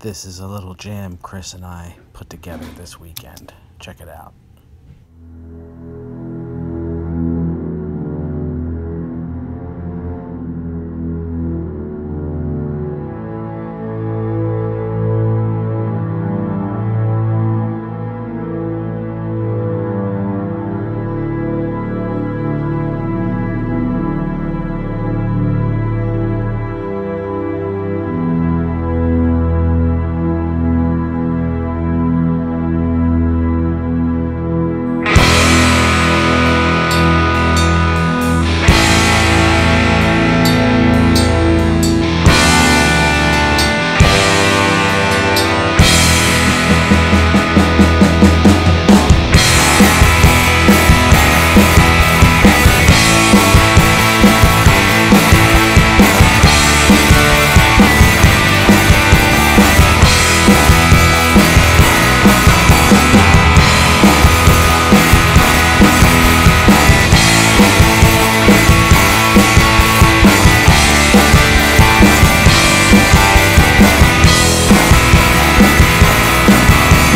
This is a little jam Chris and I put together this weekend. Check it out.